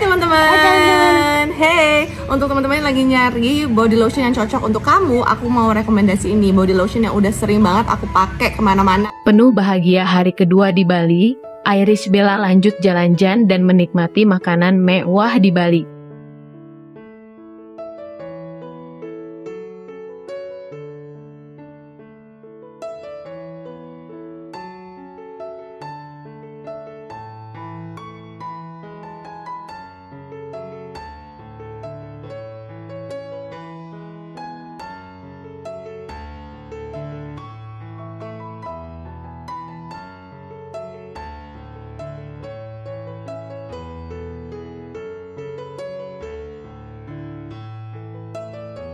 teman-teman. Hey, untuk teman-teman yang lagi nyari body lotion yang cocok untuk kamu, aku mau rekomendasi ini body lotion yang udah sering banget aku pakai ke mana-mana. Penuh bahagia hari kedua di Bali, Iris Bella lanjut jalan-jalan dan menikmati makanan mewah di Bali.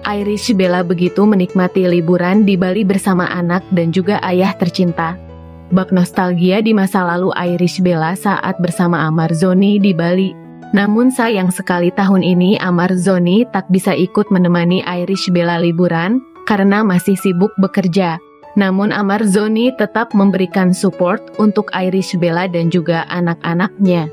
Iris Bella begitu menikmati liburan di Bali bersama anak dan juga ayah tercinta. Bak nostalgia di masa lalu Iris Bella saat bersama Amar Zoni di Bali. Namun sayang sekali tahun ini Amar Zoni tak bisa ikut menemani Iris Bella liburan karena masih sibuk bekerja. Namun Amar Zoni tetap memberikan support untuk Iris Bella dan juga anak-anaknya.